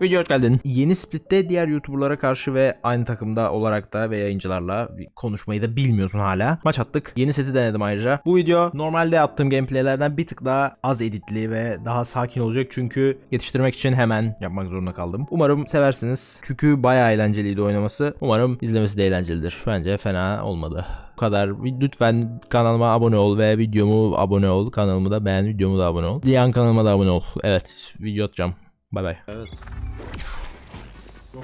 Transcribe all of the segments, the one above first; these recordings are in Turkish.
Video hoş geldin. Yeni splitte diğer YouTuber'lara karşı ve aynı takımda olarak da ve yayıncılarla konuşmayı da bilmiyorsun hala. Maç attık. Yeni seti denedim ayrıca. Bu video normalde attığım gameplaylerden bir tık daha az editli ve daha sakin olacak çünkü yetiştirmek için hemen yapmak zorunda kaldım. Umarım seversiniz. Çünkü bayağı eğlenceliydi oynaması. Umarım izlemesi de eğlencelidir. Bence fena olmadı. Bu kadar. Lütfen kanalıma abone ol ve videomu abone ol. Kanalımı da beğen, videomu da abone ol. Diğer kanalıma da abone ol. Evet, video atacağım. Bay bay.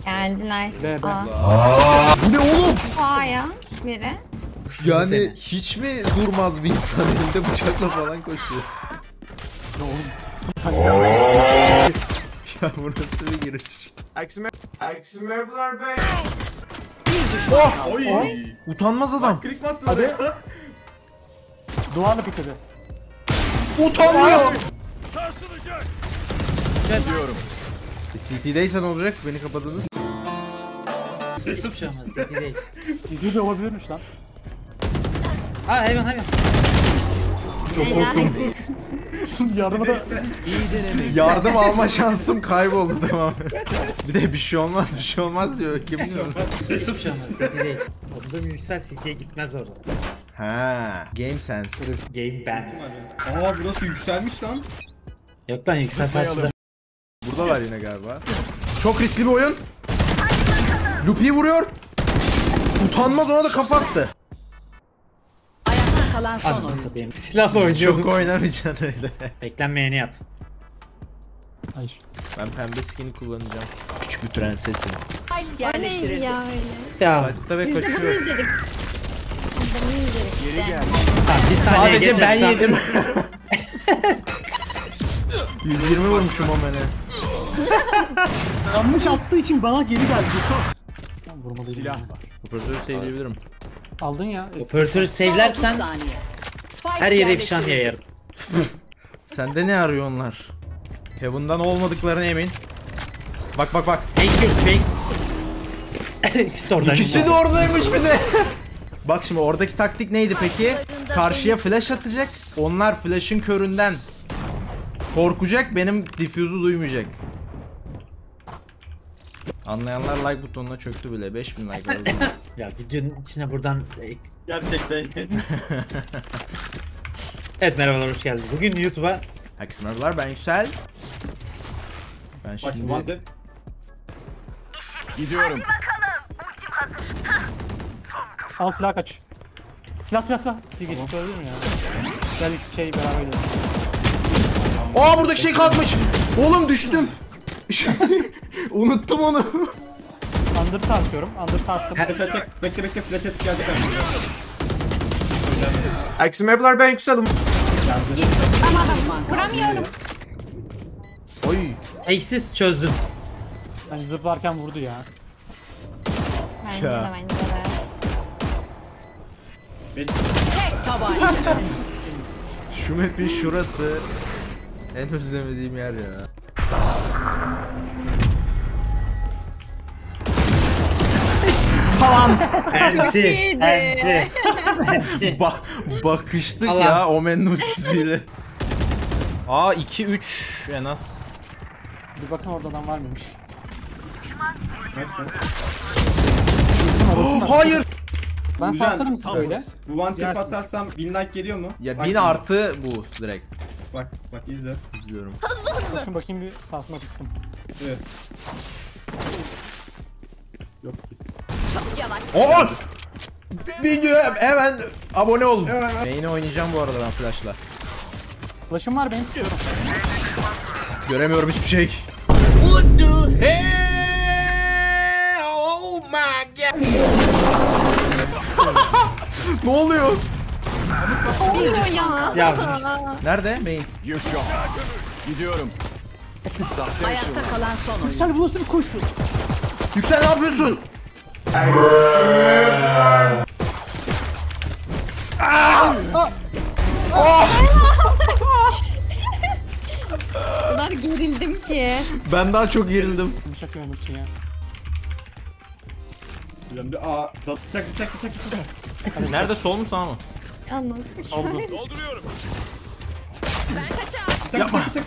Geldiler. Be, be. Aa. Bu ne oğlum? A'ya biri. Yani hiç mi durmaz bir insan elinde bıçakla falan koşuyor? ya bu nasıl bir giriş? Oh! Oy. Utanmaz adam. Klik mi attın Hadi. Duvarla pikledi. Utanmıyor. CT'deysen olacak beni kapadınız. Hiçbir şey olmaz. Ciddi değil. De olabilirmiş lan. Ha hayvan hayvan. Helal. Yardıma da Yardım alma şansım kayboldu tamam. bir de bir şey olmaz bir şey olmaz diyor kim diyor? Hiçbir şey olmaz. Ciddi değil. Orada bir yüksel City'ye gitmez orada. Ha, game sense. Game bad. Aa burası yükselmiş lan. Yok lan yüksel karşıda. Buradalar yine galiba. Çok riskli bir oyun. Lupi'yi vuruyor. Utanmaz ona da kafa attı. Ayakta kalan son Ananı oyun. satayım. Silahla oynuyordum. Çok oynamayacaksın öyle. Beklenmeyeni yap. Hayır. Ben pembe skin kullanacağım. Küçük bir prensesim. O neydi Yerleştirildi. ya öyle? Ya ve Biz de bunu kaçıyor. izledik. Biz de bunu izledik işte. ha, bir saniye Sadece ben yedim. 120 vurmuşum o mene. Yanlış attığı için bana geri geldi. Tamam, Vurmalıydım. Silah. Operatörü sevdirebilirim. Aldın ya. Operatörü Son save'lersen 30 saniye. Spike her yere ifşan yayarım. Sende ne arıyor onlar? Heaven'dan olmadıklarına emin. Bak bak bak. Fake yok fake. İkisi de oradaymış bir de. Bak şimdi oradaki taktik neydi peki? Karşıya flash atacak. Onlar flash'ın köründen korkacak. Benim diffuse'u duymayacak. Anlayanlar like butonuna çöktü bile. 5000 like oldu. Ya videonun içine buradan... Gerçekten. Evet merhabalar hoş geldiniz. Bugün YouTube'a Herkese merhabalar ben Yüksel. Ben şimdi wanted. Al silah kaç. Silah silah silah. Silah geçip söyledim ya. Gel şey beraber gidelim. Aa buradaki şey kalkmış. Oğlum düştüm. Unuttum onu. Under sarsıyorum. Under sarstım. Flash atacak. Bekle bekle flash atıp gelecek. Herkese merhabalar ben Yüksel'im. Vuramıyorum. Oy. eksiz çözdün. Ben zıplarken vurdu ya. Bence Ya. de bence de. Tabanca. Şu map'in şurası en özlemediğim yer ya. Enti. iyiydi. Enti. Ba bakıştık Allah. ya Omen'in ultisiyle. Aa 2 3 en az. Bir bakın orada adam var mıymış. Neyse. Hayır. Ben sarsarım sizi böyle. Bu one tap Yersin. atarsam 1000 like geliyor mu? Ya Bak 1000 şimdi. artı bu direkt Bak bak izle. izliyorum. Şunu bakayım bir sarsına tuttum. Evet. Çok yavaş. Oo! Videoya hemen abone ol. Evet. Main'i oynayacağım bu arada ben flash'la. Flash'ım var benim. Göremiyorum hiçbir şey. ne oluyor? Oluyor ya. Ya Nerede? Main. Ayakta kalan son oyun. Sen bu nasıl bir koşu? Yüksel ne yapıyorsun? Kadar gerildim ki. Ben daha çok gerildim. Bıçak yememek için ya. Güzel bir aa. Bıçak bıçak bıçak bıçak. Nerede sol mu sağ mı? Ya nasıl bir Oldu. Bıçak bıçak bıçak.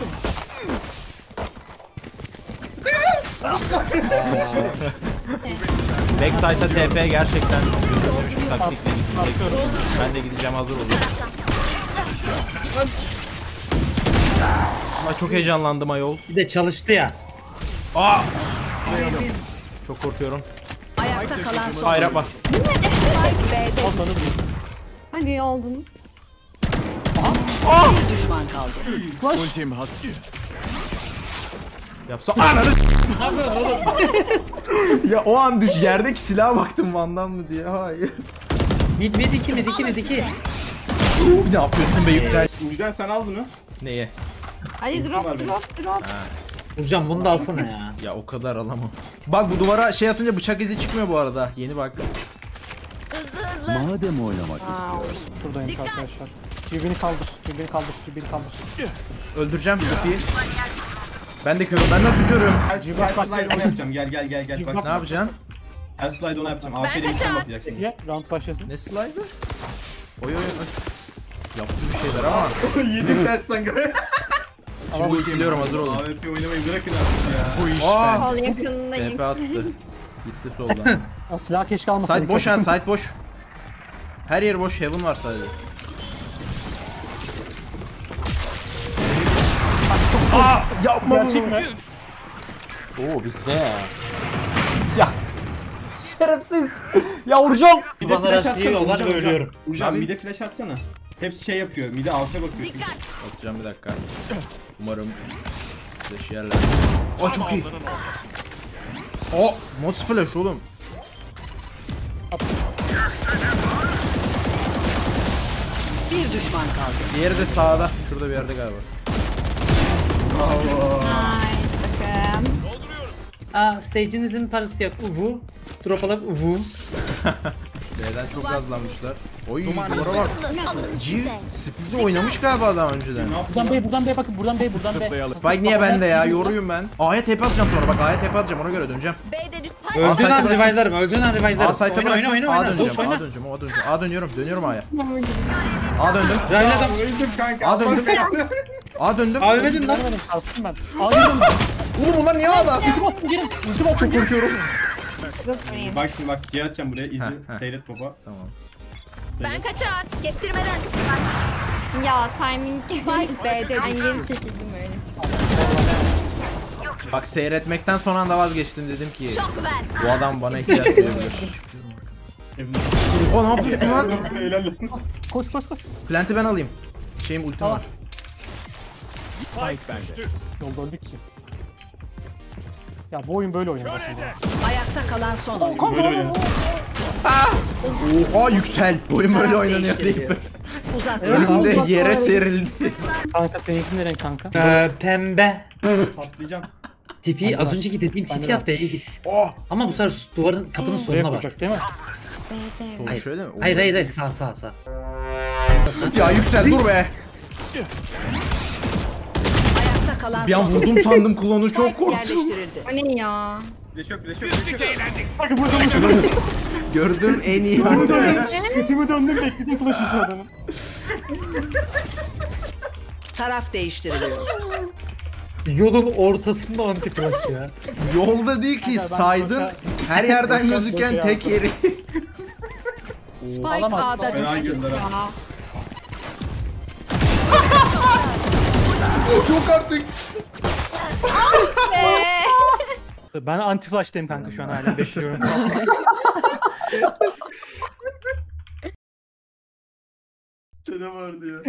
Backside'a TP gerçekten düşünülmüş bir taktikle gidecek. Ben de gideceğim hazır olun. Ama çok heyecanlandım ayol. Bir de çalıştı ya. Aa! Çok korkuyorum. Ayakta kalan son Hayır yapma. Hadi oldun. bir düşman kaldı. Yapsa ananı Ya o an düş yerdeki silaha baktım Van'dan mı diye. Hayır. Mid mid 2 mid 2 mid 2. ne yapıyorsun be yüksel? Uğurcan sen al bunu. Neye? Hadi var drop benim. drop drop. Vuracağım bunu da alsana ya. Ya o kadar alamam. Bak bu duvara şey atınca bıçak izi çıkmıyor bu arada. Yeni bak. Şuradayım arkadaşlar. Cibini kaldır. Cibini kaldır. Cibini kaldır. Öldüreceğim ipi. Ben de körüm. Ben nasıl körüm? Her, her slide onu yapacağım. Gel gel gel gel. Bak Ne yapacaksın? her slide onu yapacağım. AFK'de insan bakacak şimdi. Ye round başlasın. Ne slide'ı? Oy oy oy. Yaptı bir şeyler ama. Yedim tersten gayet. Şimdi ultiliyorum hazır olun. AWP oynamayı bırakın artık ya. Bu iş. Aa! Kol yakınındayım. TP attı. Gitti soldan. Aa, silah keşke almasaydık. side boş ha side boş. Her yer boş. Heaven var sadece. Aa yapma Gerçek bunu. mi? Oo bizde ya. Ya. Şerefsiz. Ya vuracağım. Bir de Bana flash atsana Uğurcan. ölüyorum. Abi. bir de flash atsana. Hepsi şey yapıyor. Mide AWP bakıyor. çünkü. Atacağım bir dakika. Umarım flash yerler. Aa çok iyi. O Moss flash oğlum. Bir düşman kaldı. Diğeri de sağda. Şurada bir yerde galiba. Nice takım. Aa stage'inizin parası yok. Uvu. Drop alıp uvu. B'den çok gazlanmışlar. Oy duvara bak. G Split'te oynamış galiba daha önceden. Buradan bey buradan bey bakın buradan bey buradan bey. Spike niye bende ya? Yoruyum ben. A'ya tepe atacağım sonra bak A'ya tepe atacağım ona göre döneceğim. Öldüğün an revive'larım. Öldüğün an A revive'larım. Oyna oyna oyna A döneceğim. A döneceğim. A döneceğim. A dönüyorum. Dönüyorum A'ya. A döndüm. Revive'ladım. Öldüm kanka. A döndüm. A döndüm. Abi verdin lan. Ben. Al dedim. Oğlum bunlar niye A'da? Ulti bastım gelin. Ulti bastım gelin. Korkuyorum. You. Bak şimdi bak C atacağım buraya. İzle. Heh, heh. Seyret baba. Tamam. Ben kaçar. Kestirmeden. Ya timing. Spike B'de. Ben geri çekildim öyle çıktı. Bak seyretmekten son anda vazgeçtim dedim ki Şok ver. bu adam bana ihtiyaç duyabilir. O ne yapıyorsun lan? Helal. Koş koş koş. Plant'i ben alayım. Şeyim ultim var. Yolda öldük ki. Ya bu oyun böyle oynanır aslında. Ayakta kalan son oyun. Böyle oynuyor. Oha yüksel. Oyun böyle oynanıyor deyip Uzat. önümde yere serildi. Kanka seninki neren kanka? Ee, pembe. Patlayacağım. Tipi az önceki dediğim tipi at B'ye git. Oh. Ama bu sefer duvarın kapının sonuna bak. değil mi? Sol Hayır. şöyle mi? Hayır hayır hayır sağ sağ sağ. Ya yüksel dur be. Kalan Bir an vurdum sandım klonu çok korktum. O ne ya? Flash yok flash yok flash yok. Gördüğüm en iyi anda. Götümü döndüm bekledim flash işi adamın. Taraf değiştiriliyor. Yolun ortasında anti flash ya. Yolda değil ki saydın. Her yerden gözüken tek yeri. Spike. A'da düştü. Yok artık. Ben anti flash'tayım kanka şu an hala bekliyorum. Çene vardı ya.